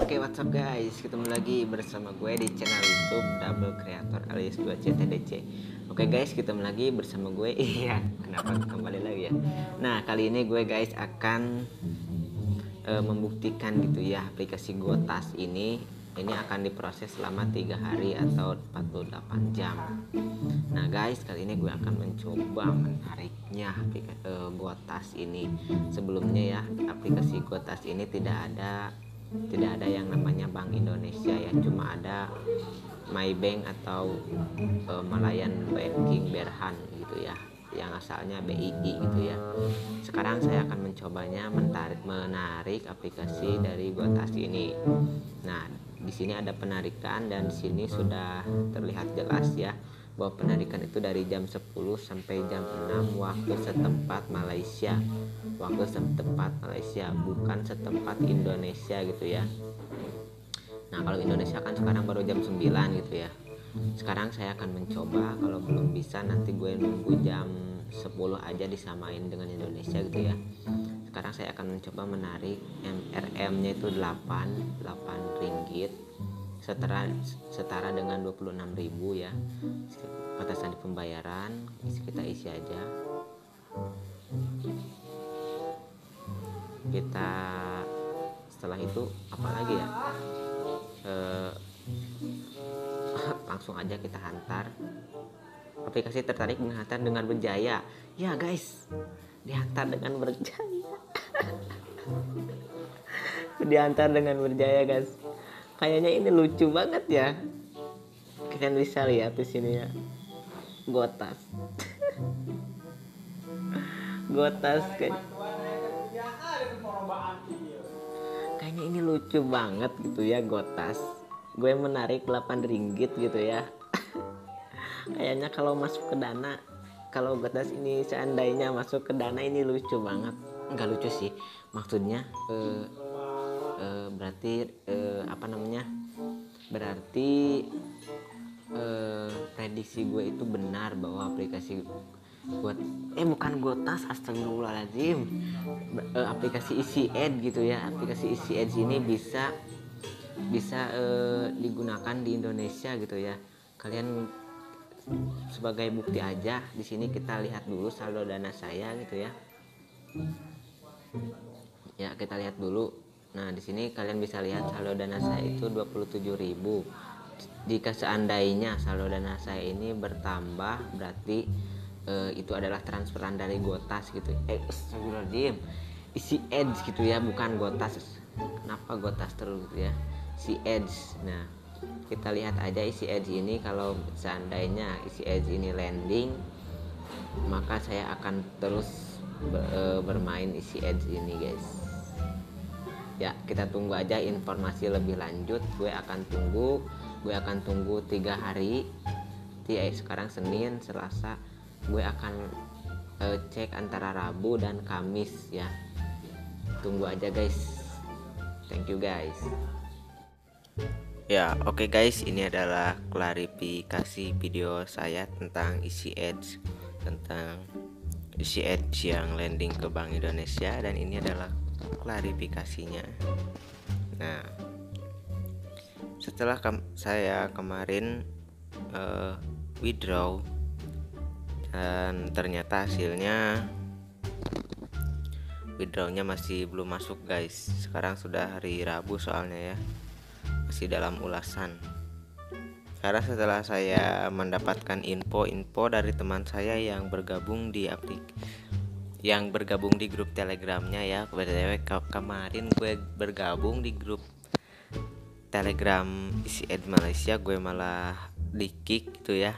Oke what's up guys? Ketemu lagi bersama gue di channel youtube double creator alias 2CTDC Oke guys ketemu lagi bersama gue. Iya kenapa kembali lagi ya? Nah kali ini gue guys akan uh, membuktikan gitu ya aplikasi Gotas ini. Ini akan diproses selama tiga hari atau 48 jam. Nah guys kali ini gue akan mencoba menariknya aplikasi uh, Gotas ini. Sebelumnya ya aplikasi Gotas ini tidak ada tidak ada yang namanya Bank Indonesia ya cuma ada MyBank atau uh, Malayan Banking Berhan gitu ya yang asalnya BII gitu ya. Sekarang saya akan mencobanya menarik menarik aplikasi dari Gotas ini. Nah di sini ada penarikan dan di sini sudah terlihat jelas ya bahwa penarikan itu dari jam 10 sampai jam 6 waktu setempat Malaysia. Waktu setempat Malaysia bukan setempat Indonesia gitu ya. Nah kalau Indonesia kan sekarang baru jam 9 gitu ya. Sekarang saya akan mencoba kalau belum bisa nanti gue nunggu jam 10 aja disamain dengan Indonesia gitu ya. Sekarang saya akan mencoba menarik MRM nya itu 8 8 ringgit setara setara dengan 26.000 ya. Kata sandi pembayaran kita isi aja. Kita setelah itu apa lagi ya? E, langsung aja kita hantar aplikasi tertarik menghantar dengan berjaya. Ya guys. Dihantar dengan berjaya. Diantar dengan berjaya guys kayaknya ini lucu banget ya. Kalian bisa lihat di sini ya. Gotas. Gotas kayak kayaknya ini lucu banget gitu ya gotas. Gue menarik 8 ringgit gitu ya. Kayaknya kalau masuk ke dana kalau gotas ini seandainya masuk ke dana ini lucu banget. Nggak lucu sih maksudnya eh, eh, berarti eh, apa namanya? Berarti eh, prediksi gue itu benar bahwa aplikasi buat eh bukan gotas astagfirullahaladzim. Eh, aplikasi isi ad gitu ya. Aplikasi isi ads ini bisa bisa eh, digunakan di Indonesia gitu ya. Kalian sebagai bukti aja di sini kita lihat dulu saldo dana saya gitu ya. Ya kita lihat dulu nah di sini kalian bisa lihat saldo dana saya itu 27.000 jika seandainya saldo dana saya ini bertambah berarti eh, itu adalah transferan dari Gotas gitu. Eh isi edge gitu ya bukan Gotas. Kenapa Gotas terus gitu ya? Si edge nah kita lihat aja isi edge ini. Kalau seandainya isi edge ini landing maka saya akan terus eh, bermain isi edge ini guys ya kita tunggu aja informasi lebih lanjut. Gue akan tunggu gue akan tunggu tiga hari. Ya sekarang Senin Selasa. Gue akan uh, cek antara Rabu dan Kamis ya. Tunggu aja guys. Thank you guys. Ya oke okay guys. Ini adalah klarifikasi video saya tentang isi edge tentang isi edge yang landing ke Bank Indonesia. Dan ini adalah klarifikasinya. Nah setelah ke saya kemarin uh, withdraw dan ternyata hasilnya withdrawnya masih belum masuk guys. Sekarang sudah hari Rabu soalnya ya. Masih dalam ulasan. Karena setelah saya mendapatkan info-info dari teman saya yang bergabung di aplik yang bergabung di grup telegramnya ya. Btw ke kemarin gue bergabung di grup telegram isi ed Malaysia. Gue malah di kick gitu ya.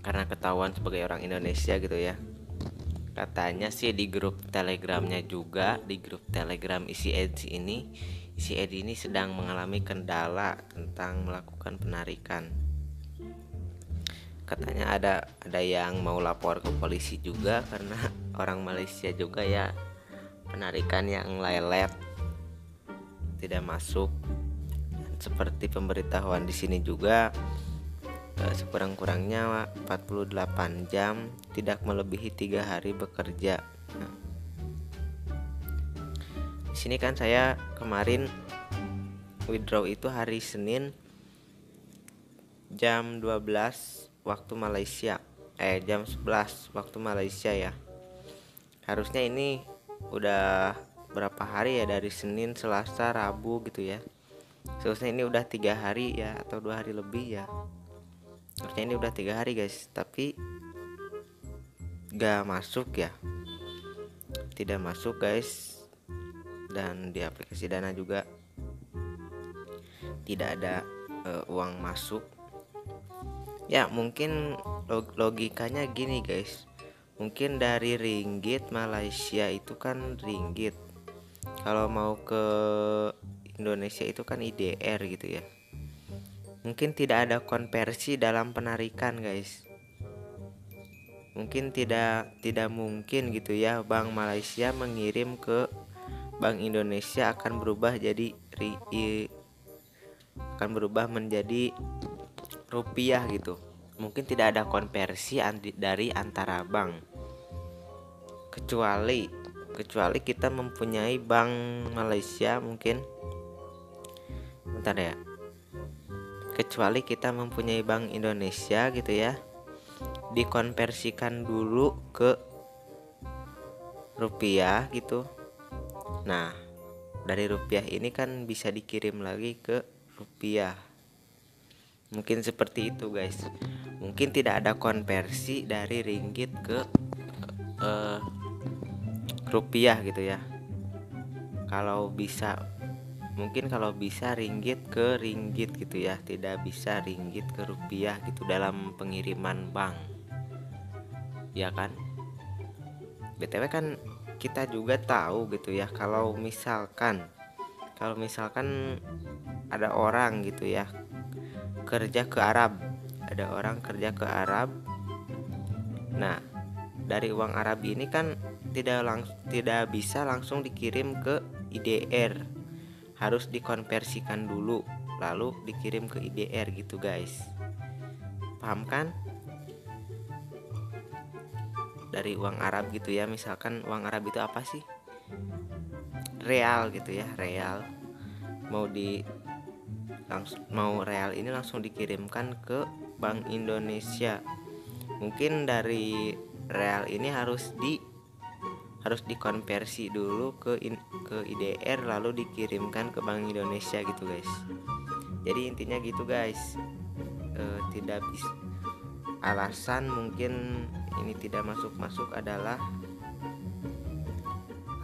Karena ketahuan sebagai orang Indonesia gitu ya. Katanya sih di grup telegramnya juga di grup telegram isi ed ini isi ed ini sedang mengalami kendala tentang melakukan penarikan katanya ada ada yang mau lapor ke polisi juga karena orang Malaysia juga ya penarikan yang lelet tidak masuk. Seperti pemberitahuan di sini juga eh, sekurang-kurangnya 48 jam tidak melebihi tiga hari bekerja. Nah, di sini kan saya kemarin withdraw itu hari Senin jam 12 waktu Malaysia. Eh jam 11 waktu Malaysia ya. Harusnya ini udah berapa hari ya dari Senin Selasa Rabu gitu ya. Seharusnya ini udah tiga hari ya atau dua hari lebih ya. Harusnya ini udah tiga hari guys. Tapi gak masuk ya. Tidak masuk guys. Dan di aplikasi dana juga tidak ada uh, uang masuk ya mungkin log logikanya gini guys. Mungkin dari ringgit Malaysia itu kan ringgit. Kalau mau ke Indonesia itu kan IDR gitu ya. Mungkin tidak ada konversi dalam penarikan guys. Mungkin tidak tidak mungkin gitu ya Bank Malaysia mengirim ke Bank Indonesia akan berubah jadi ri, akan berubah menjadi rupiah gitu. Mungkin tidak ada konversi dari antara bank. Kecuali kecuali kita mempunyai bank Malaysia mungkin. Bentar ya. Kecuali kita mempunyai bank Indonesia gitu ya. Dikonversikan dulu ke rupiah gitu. Nah dari rupiah ini kan bisa dikirim lagi ke rupiah mungkin seperti itu guys. Mungkin tidak ada konversi dari ringgit ke uh, rupiah gitu ya. Kalau bisa mungkin kalau bisa ringgit ke ringgit gitu ya. Tidak bisa ringgit ke rupiah gitu dalam pengiriman bank. Ya kan? Btw kan kita juga tahu gitu ya kalau misalkan kalau misalkan ada orang gitu ya kerja ke Arab. Ada orang kerja ke Arab. Nah dari uang Arab ini kan tidak tidak bisa langsung dikirim ke IDR harus dikonversikan dulu lalu dikirim ke IDR gitu guys. Paham kan? Dari uang Arab gitu ya misalkan uang Arab itu apa sih? Real gitu ya real. Mau di langsung mau real ini langsung dikirimkan ke Bank Indonesia. Mungkin dari real ini harus di harus dikonversi dulu ke in, ke IDR lalu dikirimkan ke Bank Indonesia gitu guys. Jadi intinya gitu guys. E, tidak bisa alasan mungkin ini tidak masuk-masuk adalah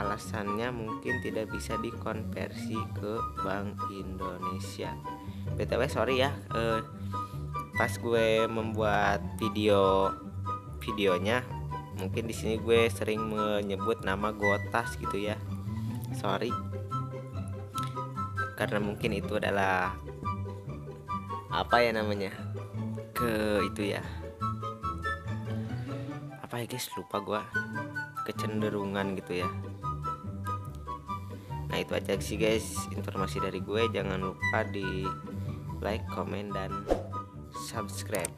alasannya mungkin tidak bisa dikonversi ke Bank Indonesia. Btw sorry ya eh, pas gue membuat video videonya mungkin di sini gue sering menyebut nama Gotas gitu ya. Sorry. Karena mungkin itu adalah apa ya namanya ke itu ya. Apa ya guys? Lupa gue kecenderungan gitu ya nah itu aja sih guys. Informasi dari gue jangan lupa di like comment dan subscribe